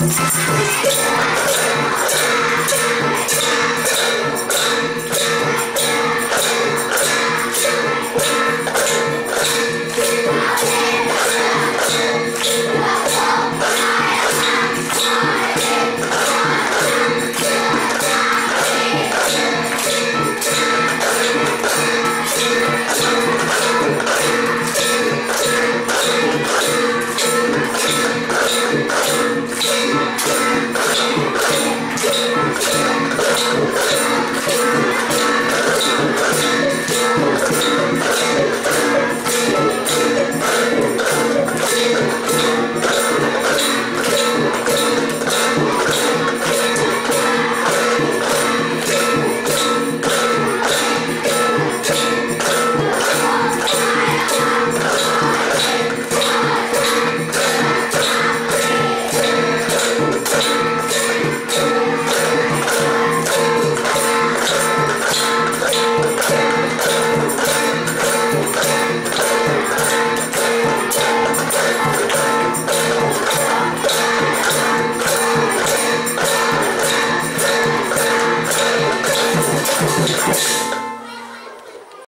Thank Podcast.